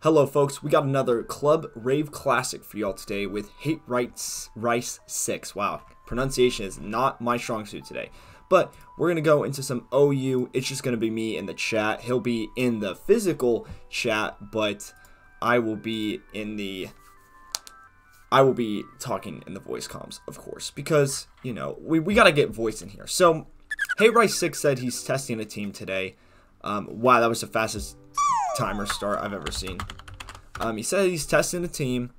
Hello, folks. We got another Club Rave Classic for y'all today with Hate Rice Rice 6. Wow, pronunciation is not my strong suit today. But we're going to go into some OU. It's just going to be me in the chat. He'll be in the physical chat, but I will be in the I will be talking in the voice comms, of course, because, you know, we, we got to get voice in here. So, Hey Rice 6 said he's testing a team today. Um, wow, that was the fastest timer start I've ever seen. Um, he said he's testing a team.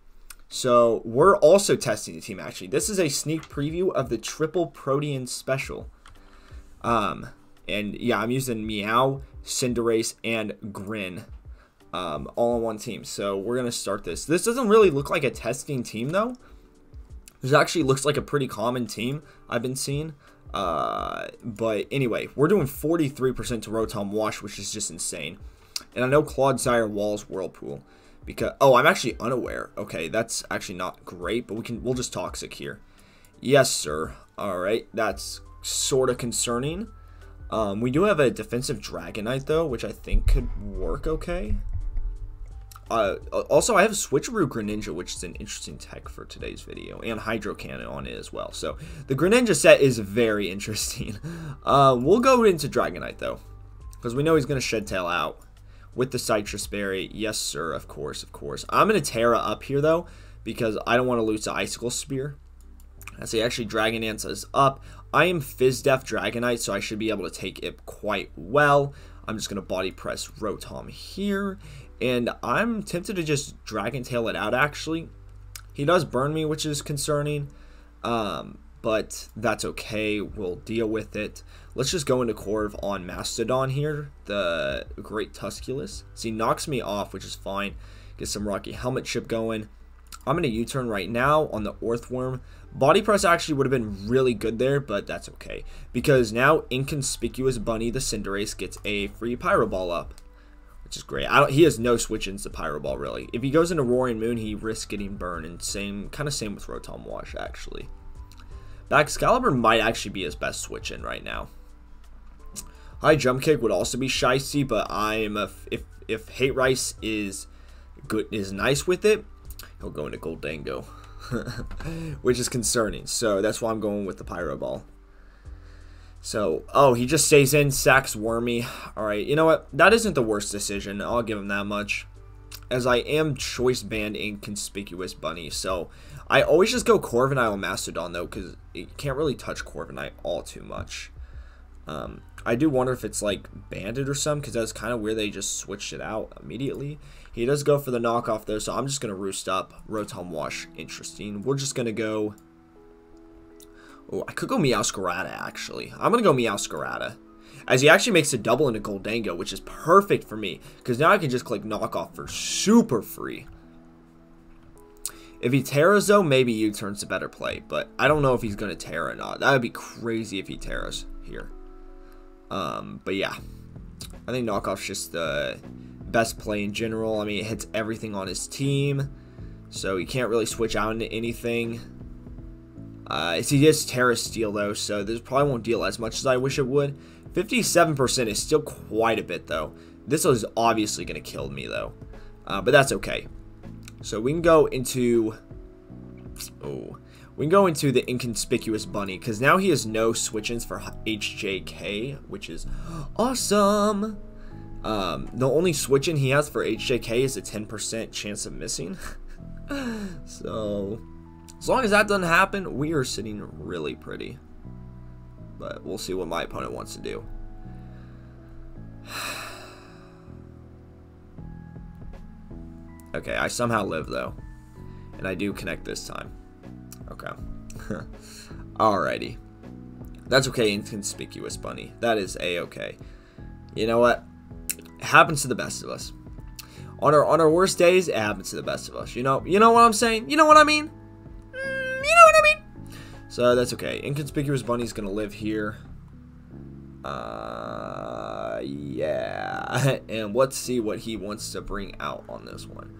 So, we're also testing the team, actually. This is a sneak preview of the Triple Protean Special. Um, and, yeah, I'm using Meow, Cinderace, and Grin um, all on one team. So we're going to start this. This doesn't really look like a testing team, though. This actually looks like a pretty common team I've been seeing. Uh, but anyway, we're doing 43% to Rotom Wash, which is just insane. And I know Clodsire Walls Whirlpool. Because, oh, I'm actually unaware. Okay, that's actually not great, but we can, we'll just Toxic here. Yes, sir. All right, that's sort of concerning. Um, we do have a defensive Dragonite, though, which I think could work okay. Uh, also, I have Switcheroo Greninja, which is an interesting tech for today's video, and Hydro Cannon on it as well. So, the Greninja set is very interesting. Uh, we'll go into Dragonite, though, because we know he's going to Shed Tail out with the Sitrus Berry. Yes, sir, of course, of course. I'm going to Tera up here, though, because I don't want to lose the Icicle Spear. I see, actually, Dragon Dance is up. I am Phys Def Dragonite, so I should be able to take it quite well. I'm just going to Body Press Rotom here. And I'm tempted to just Dragon Tail it out, actually. He does burn me, which is concerning. Um, but that's okay. We'll deal with it. Let's just go into Corv on Mastodon here, the Great Tusculus. So knocks me off, which is fine. Get some Rocky Helmet chip going. I'm going to U-turn right now on the Orthworm. Body press actually would have been really good there, but that's okay. Because now Inconspicuous Bunny, the Cinderace, gets a free Pyro Ball up which is great. he has no switch ins to Pyro Ball, really. If he goes into Roaring Moon, he risks getting burned, and same kind of same with Rotom Wash, actually. Excalibur might actually be his best switch in right now. High Jump Kick would also be shisty, but I'm a, if if Hate Rice is good is nice with it, he'll go into Gholdengo, which is concerning. So that's why I'm going with the Pyro Ball. So, oh, he just stays in, sacks Wormy. Alright, you know what? That isn't the worst decision. I'll give him that much. As I am choice band banned Inconspicuous Bunny. So, I always just go Corviknight or Mastodon, though, because you can't really touch Corviknight all too much. Um, I do wonder if it's, like, Banded or something, because that's kind of where they just switched it out immediately. He does go for the knockoff, though, so I'm just going to Roost up. Rotom Wash, interesting. We're just going to go Oh, I could go Meowscarada, actually. I'm going to go Meowscarada. As he actually makes a double into Gholdengo, which is perfect for me. Because now I can just click knockoff for super free. If he Teras, though, maybe U-turn's a better play. But I don't know if he's going to Tera or not. That would be crazy if he Teras here. Um, but yeah. I think knockoff's just the best play in general. I mean, it hits everything on his team. So he can't really switch out into anything. Uh, he gets Tera Steel though, so this probably won't deal as much as I wish it would. 57% is still quite a bit though. This is obviously going to kill me though, uh, but that's okay. So we can go into, oh, we can go into the inconspicuous bunny because now he has no switch-ins for HJK, which is awesome. Um, the only switch-in he has for HJK is a 10% chance of missing. so as long as that doesn't happen, we are sitting really pretty. But we'll see what my opponent wants to do. okay, I somehow live though. And I do connect this time. Okay. Alrighty. That's okay, inconspicuous bunny. That is a-okay. You know what? It happens to the best of us. On our on our worst days, it happens to the best of us. You know, you know what I'm saying? You know what I mean? Mm, you know what I mean? So that's okay. Inconspicuous Bunny's gonna live here. Uh, yeah. and let's see what he wants to bring out on this one.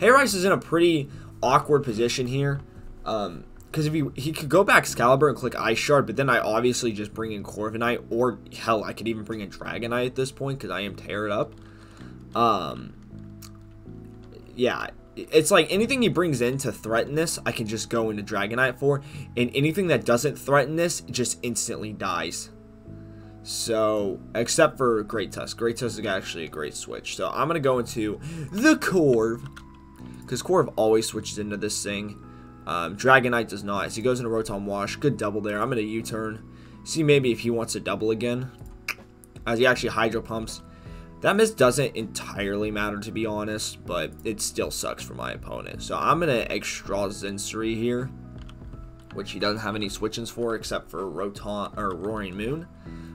Rice is in a pretty awkward position here. Um, because if he he could go Baxcalibur and click Ice Shard, but then I obviously just bring in Corviknight, or hell, I could even bring in Dragonite at this point because I am teared up. Um, yeah, it's like anything he brings in to threaten this, I can just go into Dragonite for, and anything that doesn't threaten this just instantly dies. So, except for Great Tusk. Great Tusk is actually a great switch. So, I'm going to go into the Corv. Because Corv always switches into this thing. Um, Dragonite does not. As he goes into Rotom Wash. Good double there. I'm going to U-turn. See maybe if he wants to double again. As he actually Hydro Pumps. That miss doesn't entirely matter, to be honest. But it still sucks for my opponent. So, I'm going to Extra Zensuri here. Which he doesn't have any switch-ins for except for Rotom or Roaring Moon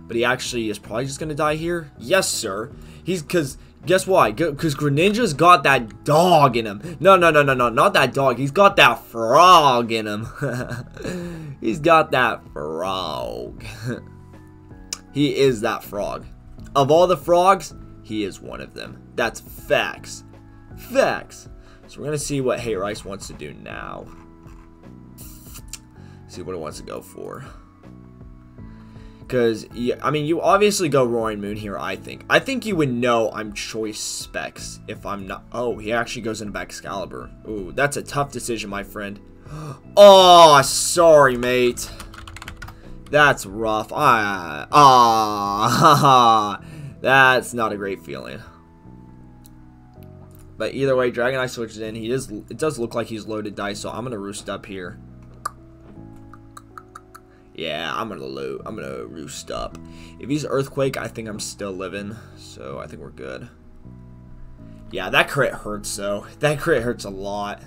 but he actually is probably just going to die here? Yes, sir. He's, because, guess why? Because Greninja's got that dog in him. No, no, no, no, no, not that dog. He's got that frog in him. He's got that frog. he is that frog. Of all the frogs, he is one of them. That's facts. Facts. So we're going to see what Hey Rice wants to do now. See what it wants to go for. Because, yeah, I mean, you obviously go Roaring Moon here, I think. I think you would know I'm Choice Specs if I'm not... Oh, he actually goes into Excalibur. Ooh, that's a tough decision, my friend. Oh, sorry, mate. That's rough. Ah, ah, that's not a great feeling. But either way, Dragon Dragonite switches in. He is. It does look like he's loaded dice, so I'm gonna roost up here. Yeah, I'm gonna loot. I'm gonna roost up. If he's Earthquake, I think I'm still living. So I think we're good. Yeah, that crit hurts though. That crit hurts a lot.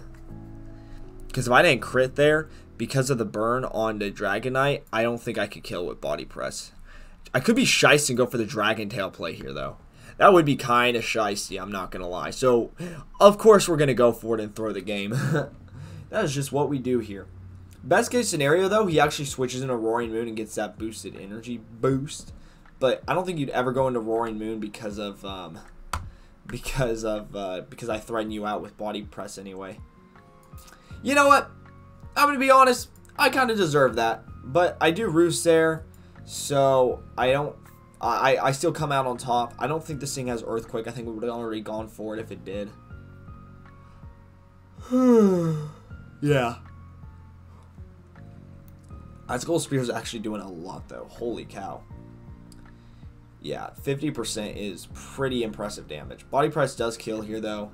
Because if I didn't crit there, because of the burn on the Dragonite, I don't think I could kill with Body Press. I could be shice and go for the Dragon Tail play here though. That would be kind of shicey, I'm not going to lie. So, of course we're going to go for it and throw the game. that is just what we do here. Best case scenario, though, he actually switches into Roaring Moon and gets that boosted energy boost. But I don't think you'd ever go into Roaring Moon because of um, because of uh, because I threaten you out with body press anyway. You know what? I'm gonna be honest. I kind of deserve that, but I do roost there, so I don't. I I still come out on top. I don't think this thing has earthquake. I think we would have already gone for it if it did. yeah. Spear is actually doing a lot, though. Holy cow. Yeah, 50% is pretty impressive damage. Body Press does kill here, though.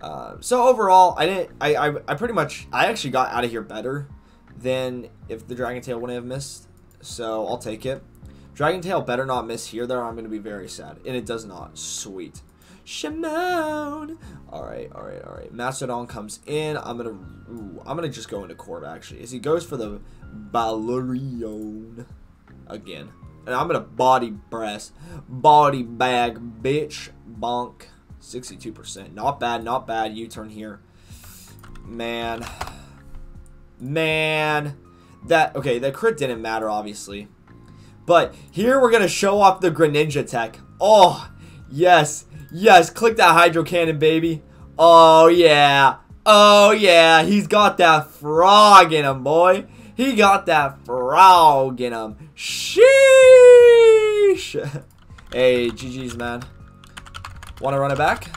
Uh, so overall, I didn't. I, I I pretty much. I actually got out of here better than if the Dragon Tail wouldn't have missed. So I'll take it. Dragon Tail better not miss here, though. I'm going to be very sad. And it does not. Sweet. Shimon. All right, all right, all right. Mastodon comes in. I'm gonna, ooh, I'm gonna just go into Corv actually. As he goes for the Balerion again, and I'm gonna body press, body bag, bitch, bonk. 62%. Not bad, not bad. U-turn here. Man. Man. That, okay, the crit didn't matter, obviously. But here we're going to show off the Greninja tech. Oh, yes. Yes, click that Hydro Cannon, baby. Oh, yeah. Oh, yeah. He's got that frog in him, boy. He got that frog in him. Sheesh. hey, GG's, man. Want to run it back?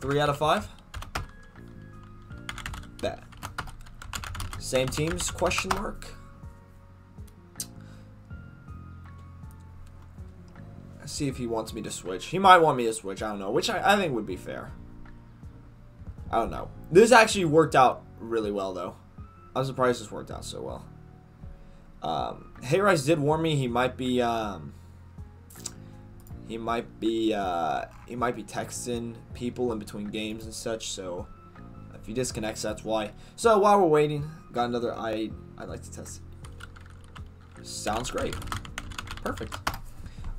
Three out of five. Bet. Same teams, question mark. See if he wants me to switch. He might want me to switch. I don't know. Which I, I think would be fair. I don't know. This actually worked out really well, though. I'm surprised this worked out so well. Um, Hey Rice did warn me he might be, um, he might be, uh, he might be texting people in between games and such, so if he disconnects, that's why. So while we're waiting, got another I, I'd like to test. Sounds great. Perfect.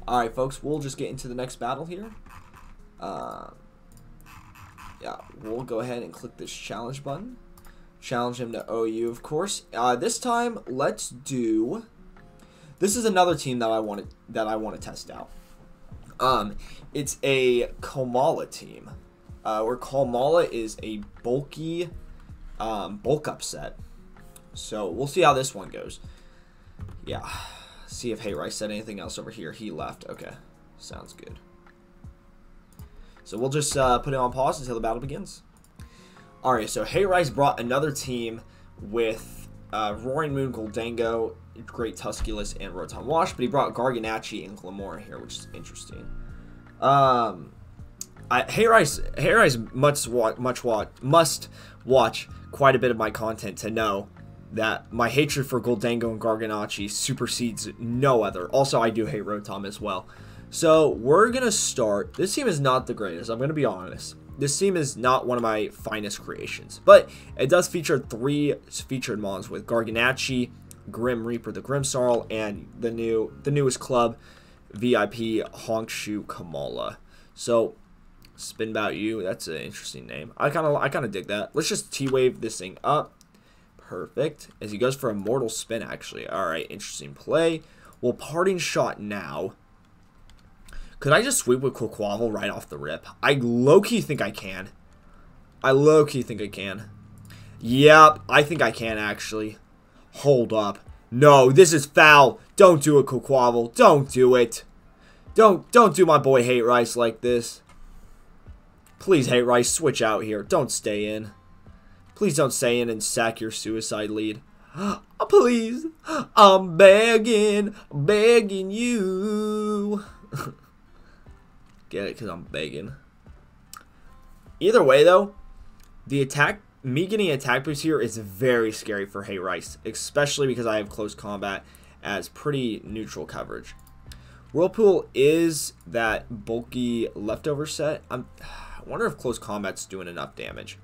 Alright, folks, we'll just get into the next battle here. Uh, yeah, we'll go ahead and click this challenge button. Challenge him to OU, of course. Uh, this time, let's do... This is another team that I want to that I want to test out. Um, it's a Komala team, uh, where Komala is a bulky, um, bulk upset. So we'll see how this one goes. Yeah see if Hey Rice said anything else over here. He left. Okay. Sounds good. So we'll just uh, put it on pause until the battle begins. Alright, so Hey Rice brought another team with uh, Roaring Moon, Gholdengo, Great Tusculus, and Rotom Wash, but he brought Garganacl and Glimmora here, which is interesting. Um, I, Hey Rice, must watch, much watch, must watch quite a bit of my content to know that my hatred for Gholdengo and Garganacl supersedes no other. Also, I do hate Rotom as well. So we're gonna start. This team is not the greatest. I'm gonna be honest. This team is not one of my finest creations, but it does feature three featured mons with Garganacl, Grim Reaper the Grimmsnarl, and the new the newest club, VIP Honkshu Komala. So Spin About You, that's an interesting name. I kind of I kind of dig that. Let's just T-Wave this thing up. Perfect. As he goes for a Mortal Spin, actually. All right, interesting play. Well, Parting Shot now. Could I just sweep with Quaquaval right off the rip? I low-key think I can. I low-key think I can. Yep, I think I can, actually. Hold up. No, this is foul. Don't do it, Quaquaval. Don't do it. Don't, don't do my boy Hate Rice like this. Please, Hate Rice, switch out here. Don't stay in. Please don't say in and sack your suicide lead. Please. I'm begging, begging you. Get it? Because I'm begging. Either way, though, the attack, me getting attack boost here is very scary for Hey Rice, especially because I have close combat as pretty neutral coverage. Whirlpool is that bulky leftover set. I'm, I wonder if close combat's doing enough damage.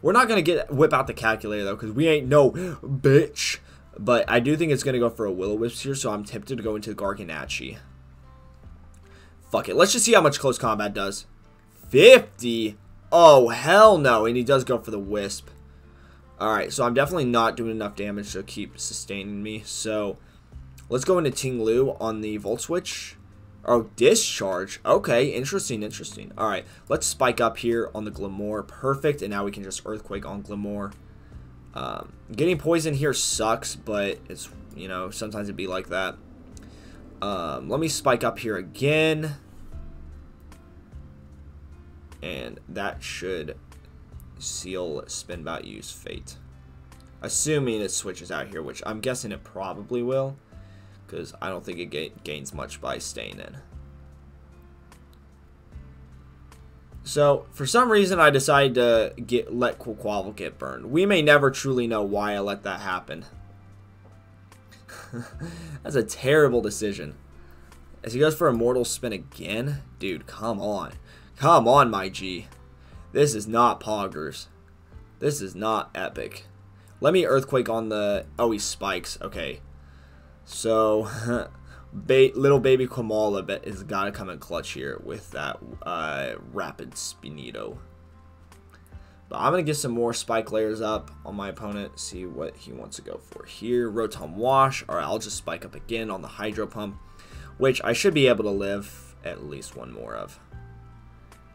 We're not going to get whip out the calculator, though, because we ain't no bitch. But I do think it's going to go for a Will-O-Wisp here, so I'm tempted to go into Garganacl. Fuck it. Let's just see how much close combat does. 50? Oh, hell no. And he does go for the Wisp. Alright, so I'm definitely not doing enough damage to keep sustaining me. So, let's go into Ting Lu on the Volt Switch. Oh, Discharge. Okay, interesting, interesting. Alright, let's spike up here on the Glimmora. Perfect, and now we can just Earthquake on Glimmora. Um, getting poison here sucks, but it's, you know, sometimes it'd be like that. Um, let me spike up here again. And that should seal Spinbot use fate. Assuming it switches out here, which I'm guessing it probably will. Because I don't think it ga gains much by staying in. So, for some reason, I decided to get let Quaquaval get burned. We may never truly know why I let that happen. That's a terrible decision. As he goes for a mortal spin again? Dude, come on. Come on, my G. This is not Poggers. This is not epic. Let me Earthquake on the... Oh, he spikes. Okay. So, ba little baby Komala has got to come in clutch here with that uh, Rapid Spinito. But I'm going to get some more spike layers up on my opponent, see what he wants to go for here. Rotom Wash. Alright, I'll just spike up again on the Hydro Pump, which I should be able to live at least one more of.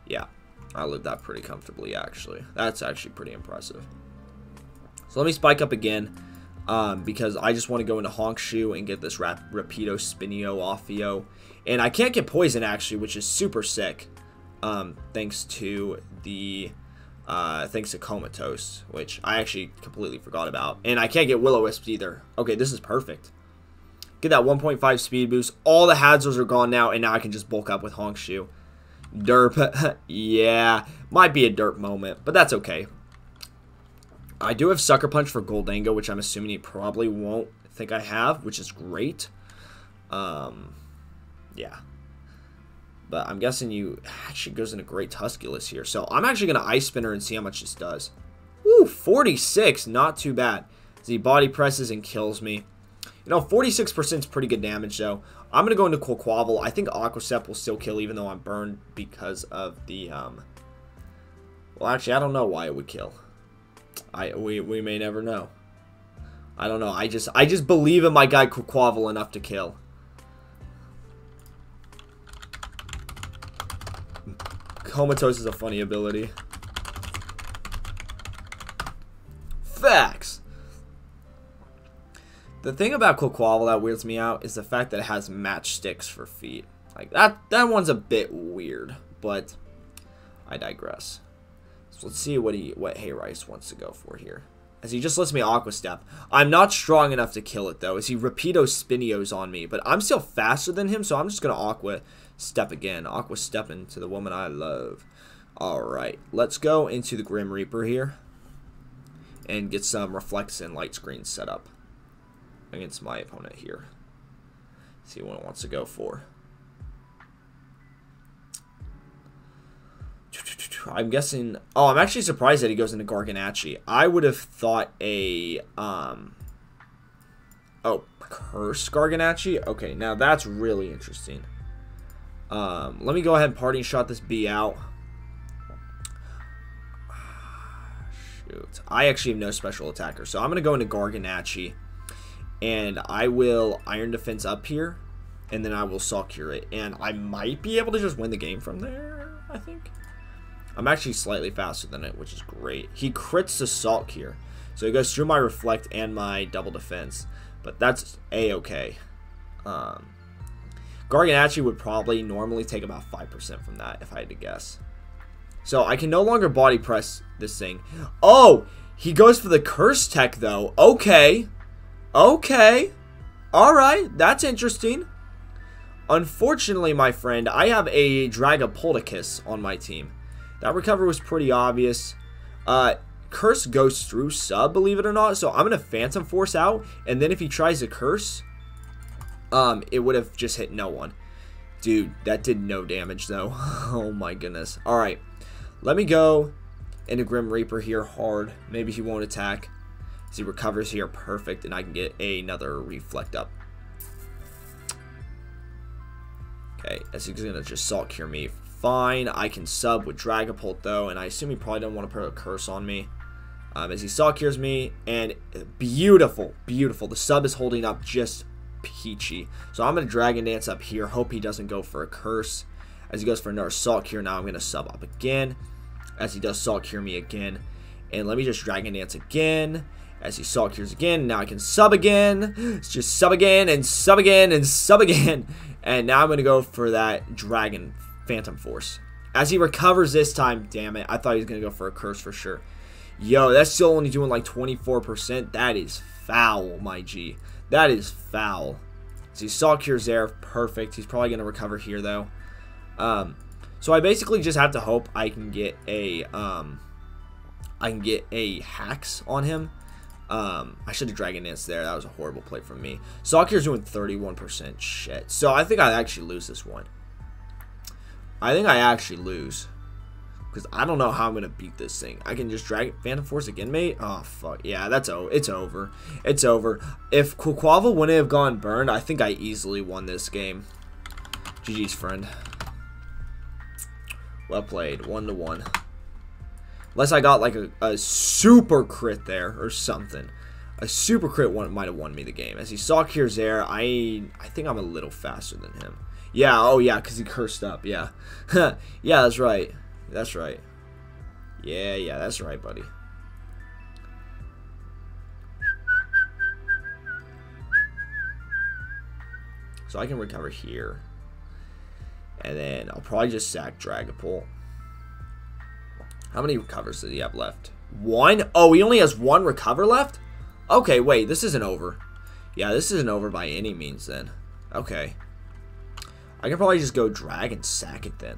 Yeah, I lived that pretty comfortably, actually. That's actually pretty impressive. So let me spike up again, um, because I just want to go into Honkshu and get this Rap Rapido Spinio Offio. And I can't get Poison, actually, which is super sick, um, thanks to the uh, thanks to Comatose, which I actually completely forgot about. And I can't get Will-O-Wisp either. Okay, this is perfect. Get that 1.5 speed boost. All the Hadzos are gone now, and now I can just bulk up with Honkshu. Derp. yeah, might be a derp moment, but that's okay. I do have Sucker Punch for Gholdengo, which I'm assuming he probably won't think I have, which is great. Um, yeah. But I'm guessing you actually goes into Great Tuskulus here. So I'm actually going to Ice Spinner and see how much this does. Ooh, 46. Not too bad. As he body presses and kills me. You know, 46% is pretty good damage, though. I'm going to go into Quaquaval. I think Aqua Step will still kill, even though I'm burned because of the... Um... Well, actually, I don't know why it would kill. I we, we may never know. I don't know. I just I just believe in my guy Quaquaval enough to kill. Comatose is a funny ability. Facts. The thing about Quaquaval that weirds me out is the fact that it has matchsticks for feet. Like that that one's a bit weird, but I digress. Let's see what he what Hey Rice wants to go for here. As he just lets me Aqua Step. I'm not strong enough to kill it though, as he Rapido Spinios on me. But I'm still faster than him, so I'm just gonna Aqua Step again. Aqua Step into the woman I love. Alright, let's go into the Grim Reaper here. And get some Reflects and Light screen set up. Against my opponent here. See what it wants to go for. I'm guessing. Oh, I'm actually surprised that he goes into Garganacl. I would have thought a. um. Oh, Curse Garganacl? Okay, now that's really interesting. Um, let me go ahead and Parting Shot this B out. Shoot. I actually have no special attacker, so I'm going to go into Garganacl. And I will Iron Defense up here. And then I will Salt Cure it. And I might be able to just win the game from there, I think. I'm actually slightly faster than it, which is great. He crits Salt Cure. So he goes through my Reflect and my Double Defense. But that's A-okay. Um, Garganacl would probably normally take about 5% from that, if I had to guess. So I can no longer body press this thing. Oh! He goes for the Curse Tech, though. Okay. Okay. Alright, that's interesting. Unfortunately, my friend, I have a Dragapulticus on my team. That recover was pretty obvious. Uh, curse goes through sub, believe it or not. So I'm going to Phantom Force out. And then if he tries to curse, um, it would have just hit no one. Dude, that did no damage, though. oh, my goodness. All right. Let me go into Grim Reaper here hard. Maybe he won't attack. As he recovers here, perfect. And I can get another Reflect up. Okay, as he's going to just Salt Cure me fine. I can sub with Dragapult, though, and I assume he probably don't want to put a curse on me. Um, as he Salt Cures me, and beautiful, beautiful. The sub is holding up just peachy. So I'm going to Dragon Dance up here. Hope he doesn't go for a curse. As he goes for another Salt Cure, now I'm going to sub up again. As he does Salt Cure me again. And let me just Dragon Dance again. As he Salt Cures again. Now I can sub again. It's just sub again and sub again and sub again. And now I'm going to go for that Dragon Phantom Force. As he recovers this time, damn it, I thought he was going to go for a curse for sure. Yo, that's still only doing like 24%. That is foul, my G. That is foul. See, Salt Cure's there. Perfect. He's probably going to recover here, though. Um, so I basically just have to hope I can get a, um, I can get a hacks on him. Um, I should have Dragon Dance there. That was a horrible play from me. Cure's doing 31% shit. So I think I actually lose this one. I think I actually lose. Because I don't know how I'm going to beat this thing. I can just drag Phantom Force again, mate. Oh, fuck. Yeah, that's oh, It's over. It's over. If Quaquaval wouldn't have gone burned, I think I easily won this game. GG's, friend. Well played. One to one. Unless I got like a, a super crit there or something. A super crit might have won me the game. As he Salt Cure's there, I I think I'm a little faster than him. Yeah, oh yeah, because he cursed up, yeah. yeah, that's right. That's right. Yeah, yeah, that's right, buddy. So I can recover here. And then I'll probably just sack Dragapult. How many recovers does he have left? One? Oh, he only has one recover left? Okay, wait, this isn't over. Yeah, this isn't over by any means then. Okay. I can probably just go drag and sack it then.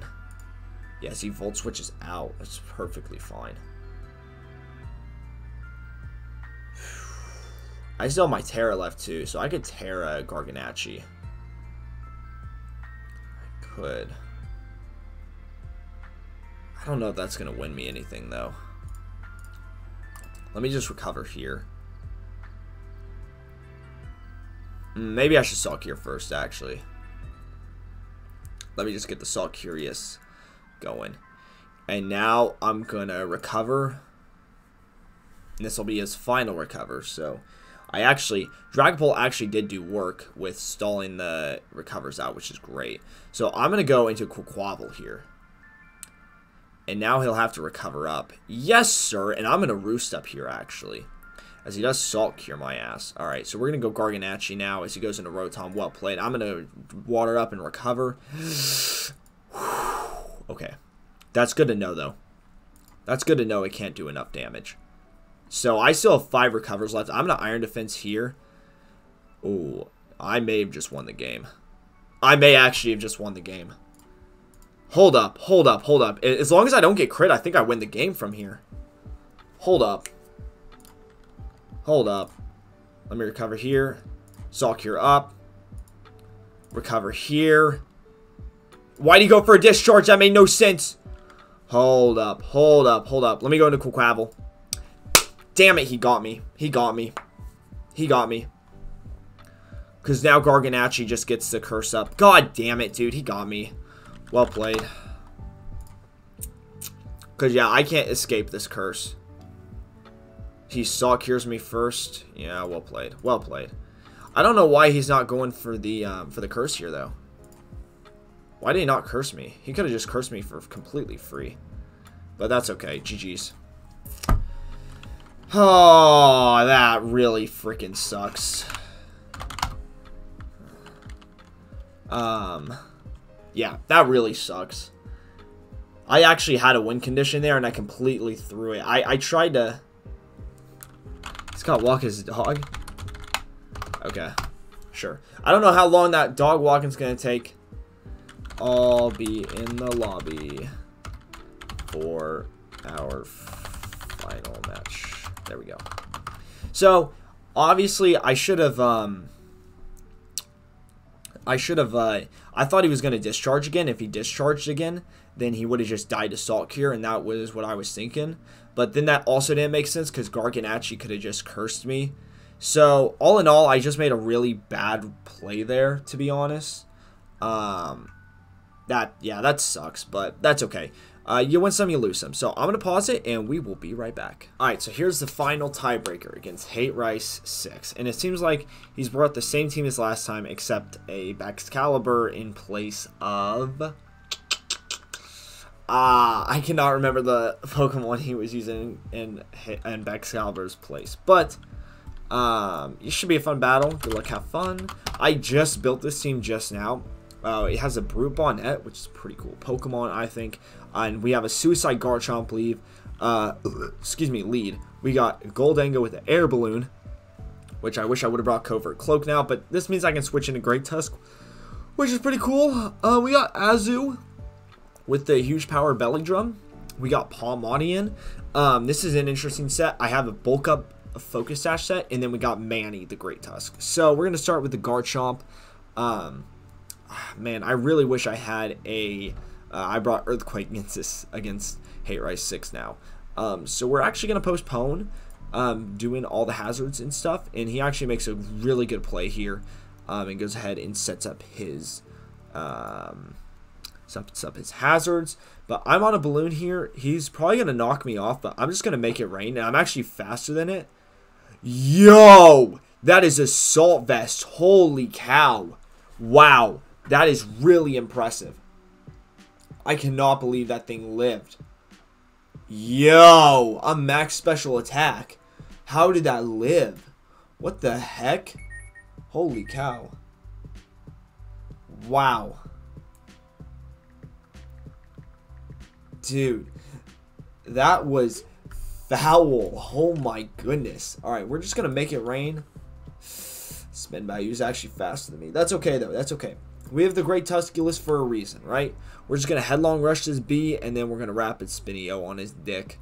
Yeah, see, Volt switches out. That's perfectly fine. I still have my Tera left too, so I could Tera Garganacl. I could. I don't know if that's going to win me anything, though. Let me just recover here. Mm, maybe I should Salt Cure first, actually. Let me just get the Salt Curious going. And now I'm going to recover. And this will be his final recover. So I actually, Dragapult actually did do work with stalling the recovers out, which is great. So I'm going to go into Quaquaval here. And now he'll have to recover up. Yes, sir. And I'm going to roost up here, actually. As he does Salt Cure my ass. Alright, so we're going to go Garganacl now as he goes into Rotom. Well played. I'm going to water up and recover. okay. That's good to know, though. That's good to know it can't do enough damage. So I still have five recovers left. I'm going to Iron Defense here. Oh, I may have just won the game. I may actually have just won the game. Hold up, hold up, hold up. As long as I don't get crit, I think I win the game from here. Hold up. Hold up. Let me recover here. Salt Cure up. Recover here. Why'd he go for a discharge? That made no sense. Hold up, hold up, hold up. Let me go into Quaquaval. Damn it, he got me. He got me. He got me. Because now Garganacl just gets the curse up. God damn it, dude. He got me. Well played. Because, yeah, I can't escape this curse. He Salt Cures me first. Yeah, well played. Well played. I don't know why he's not going for the um, for the curse here, though. Why did he not curse me? He could have just cursed me for completely free. But that's okay. GG's. Oh, that really freaking sucks. Um, yeah, that really sucks. I actually had a win condition there, and I completely threw it. I, I tried to... Got walk his dog. Okay, sure. I don't know how long that dog walking's to take. I'll be in the lobby for our final match. There we go. So, obviously, I should have, um, I should have, uh, I thought he was to discharge again. If he discharged again, then he would have just died to Salt Cure, and that was what I was thinking. But then that also didn't make sense because Garganacl could have just cursed me. So, all in all, I just made a really bad play there, to be honest. Um, that yeah, that sucks, but that's okay. Uh, you win some, you lose some. So I'm going to pause it, and we will be right back. All right, so here's the final tiebreaker against Hate Rice 6. And it seems like he's brought the same team as last time, except a Baxcalibur in place of... Uh, I cannot remember the Pokemon he was using in, in Baxcalibur's place. But, um, it should be a fun battle. Good luck, have fun. I just built this team just now. Uh, it has a Brute Bonnet, which is pretty cool Pokemon, I think. And we have a Suicide Garchomp lead. Uh, excuse me, lead. We got Gholdengo with the Air Balloon, which I wish I would have brought Covert Cloak now, but this means I can switch into Great Tusk, which is pretty cool. Uh, we got Azu with the Huge Power Belly Drum. We got Paul Palmodian. Um, this is an interesting set. I have a Bulk Up Focus Sash set, and then we got Manny, the Great Tusk. So we're going to start with the Garchomp. Um, man, I really wish I had a. Uh, I brought Earthquake against this against Hate Rice Six now. Um, so we're actually gonna postpone um, doing all the hazards and stuff, and he actually makes a really good play here, um, and goes ahead and sets up his um, sets up his hazards. But I'm on a balloon here. He's probably gonna knock me off, but I'm just gonna make it rain, and I'm actually faster than it. Yo, that is assault vest. Holy cow! Wow. That is really impressive. I cannot believe that thing lived. Yo, a max special attack. How did that live? What the heck? Holy cow. Wow. Dude, that was foul. Oh my goodness. Alright, we're just going to make it rain. Spin value is actually faster than me. That's okay, though. That's okay. We have the Great Tusculus for a reason, right? We're just going to headlong rush this B, and then we're going to rapid Spinio on his dick.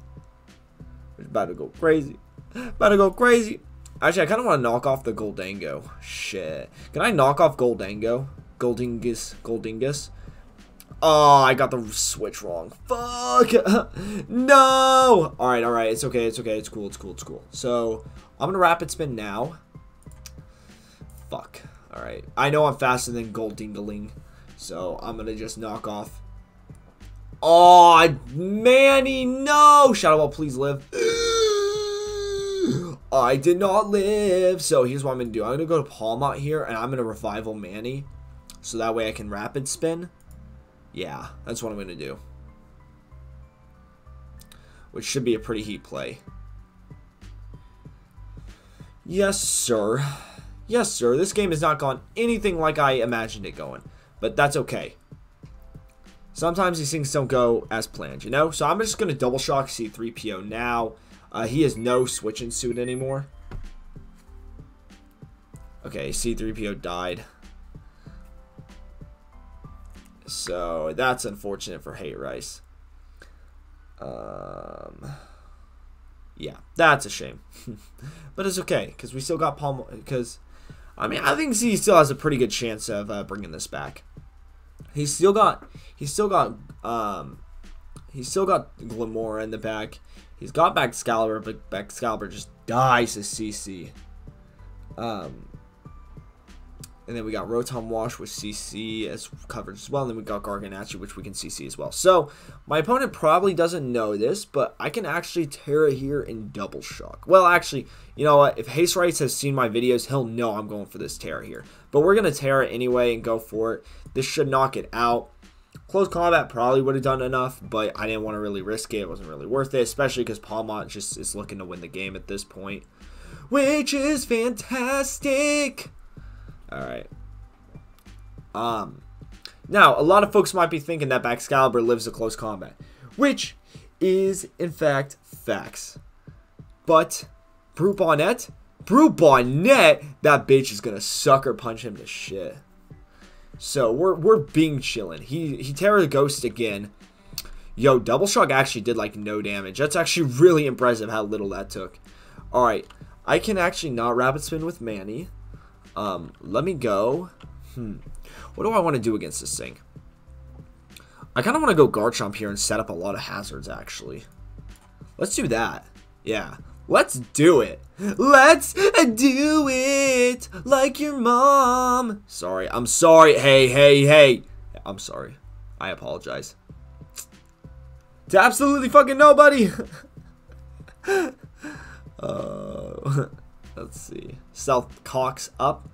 It's about to go crazy. About to go crazy. Actually, I kind of want to knock off the Gholdengo. Shit. Can I knock off Gholdengo? Goldingus. Goldingus. Oh, I got the switch wrong. Fuck. no. All right, all right. It's okay. It's okay. It's cool. It's cool. It's cool. So, I'm to rapid spin now. Fuck. Alright. I know I'm faster than Gold Dingaling. So I'm to just knock off. Oh, Manny, no! Shadow Ball, please live. I did not live. So here's what I'm to do. I'm to go to Pawmot here, and I'm to Revival Manny. So that way I can Rapid Spin. Yeah, that's what I'm going to do. Which should be a pretty heat play. Yes, sir. Yes, sir, this game has not gone anything like I imagined it going, but that's okay. Sometimes these things don't go as planned, you know? So I'm just going to double shock C3PO now. Uh, he has no switching suit anymore. Okay, C3PO died. So that's unfortunate for Hate Rice. Um, yeah, that's a shame. but it's okay, because we still got Palm... Because, I mean, I think he still has a pretty good chance of uh, bringing this back. He's still got... He's still got... Um, he's still got Gamora in the back. He's got Baxcalibur, but Baxcalibur just dies to CC. Um, and then we got Rotom Wash with CC as coverage as well. And then we got Garganacl, which we can CC as well. So my opponent probably doesn't know this, but I can actually Tera here in Double Shock. Well, actually, you know what? If Hate Rice has seen my videos, he'll know I'm going for this Tera here. But we're going to Tera anyway and go for it. This should knock it out. Close combat probably would have done enough, but I didn't want to really risk it. It wasn't really worth it, especially because Palmont just is looking to win the game at this point. Which is fantastic! Alright. Um, now, a lot of folks might be thinking that Excalibur lives a close combat, which is, in fact, facts. But, Brute Bonnet? Brute Bonnet? That bitch is gonna sucker punch him to shit. So, we're, we're being chillin'. He, he the Ghost again. Yo, Double Shock actually did, like, no damage. That's actually really impressive how little that took. Alright, I can actually not Rapid Spin with Manny. Um, let me go. Hmm. What do I want to do against this thing? I kind of want to go Garchomp here and set up a lot of hazards, actually. Let's do that. Yeah. Let's do it. Let's do it like your mom. Sorry. I'm sorry. Hey, hey, hey. I'm sorry. I apologize. To absolutely fucking nobody. uh, let's see. Stealth Cox up.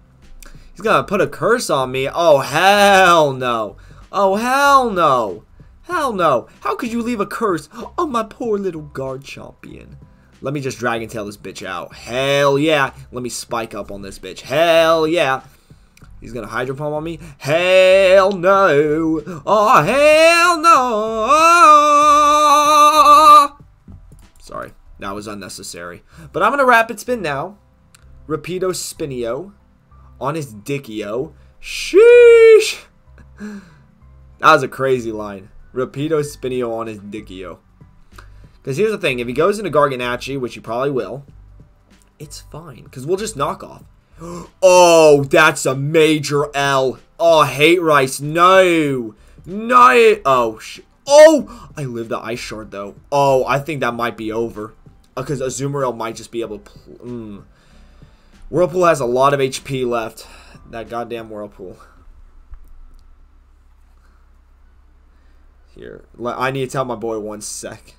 He's gonna put a curse on me. Oh, hell no. Oh, hell no. Hell no. How could you leave a curse on my poor little guard champion? Let me just Dragon Tail this bitch out. Hell yeah. Let me spike up on this bitch. Hell yeah. He's gonna Hydro Pump on me. Hell no. Oh, hell no. Sorry. That was unnecessary. But I'm gonna Rapid Spin now. Rapido Spinio on his Dickio. Sheesh! That was a crazy line. Rapido Spinio on his Dickio. Because here's the thing. If he goes into Garganacl, which he probably will, it's fine. Because we'll just knock off. Oh, that's a major L. Oh, hate rice. No. No. Oh, Oh, I live the ice shard, though. Oh, I think that might be over. Because uh, Azumarill might just be able to... Mm. Whirlpool has a lot of HP left. That goddamn Whirlpool. Here. I need to tell my boy one sec.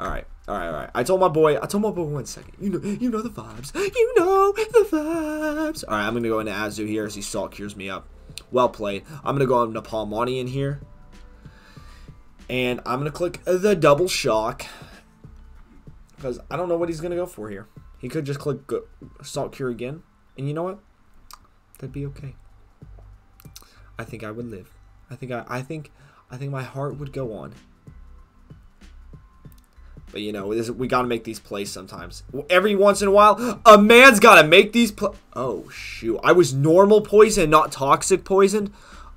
Alright. Alright, alright. I told my boy, I told my boy one second. You know, you know the vibes. You know the vibes. Alright, I'm gonna go into Azu here as he salt cures me up. Well played. I'm gonna go into Palmani in here. And I'm going to click the double shock. Because I don't know what he's going to go for here. He could just click Salt Cure again. And you know what? That'd be okay. I think I would live. I think I, I think I think my heart would go on. But you know, we got to make these plays sometimes. Every once in a while, a man's got to make these plays. Oh, shoot. I was normal poison, not toxic poison.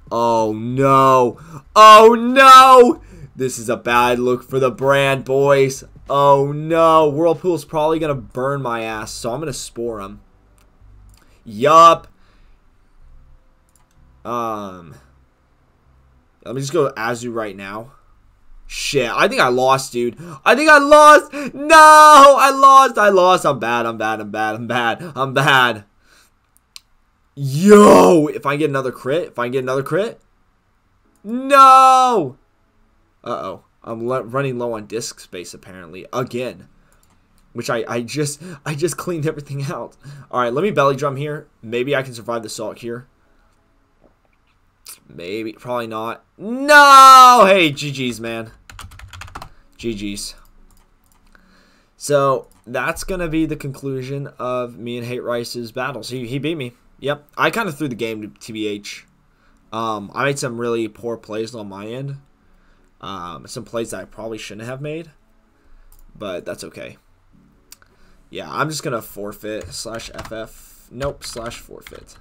Oh, no. Oh, no. This is a bad look for the brand, boys. Oh, no. Whirlpool's probably going to burn my ass, so I'm going to spore him. Yup. Um, let me just go Azu right now. Shit, I think I lost, dude. I think I lost. No, I lost. I lost. I'm bad. I'm bad. I'm bad. I'm bad. I'm bad. Yo, if I get another crit, if I get another crit. No. Uh-oh. I'm running low on disk space, apparently. Again. Which I, I just I just cleaned everything out. Alright, let me belly drum here. Maybe I can survive the salt here. Maybe. Probably not. No! Hey, GG's, man. GG's. So that's gonna be the conclusion of me and Hate Rice's battles. He he beat me. Yep, I kind of threw the game to TBH. Um, I made some really poor plays on my end. Um, some plays that I probably shouldn't have made, but that's okay. Yeah, I'm just gonna forfeit slash FF. Nope, slash forfeit.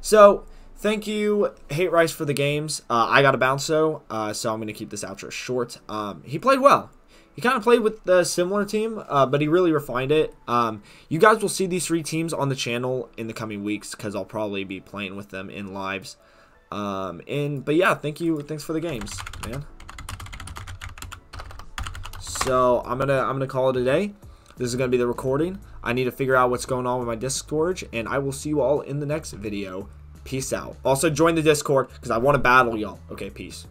So thank you, Hate Rice, for the games. Uh, I got a bounce though, uh, so I'm gonna keep this outro short. Um, he played well. He kind of played with the similar team, uh, but he really refined it. Um, you guys will see these three teams on the channel in the coming weeks because I'll probably be playing with them in lives. Um, and but yeah, thank you, thanks for the games, man. So I'm gonna I'm gonna call it a day. This is gonna be the recording. I need to figure out what's going on with my disk storage, and I will see you all in the next video. Peace out. Also join the Discord because I want to battle y'all. Okay, peace.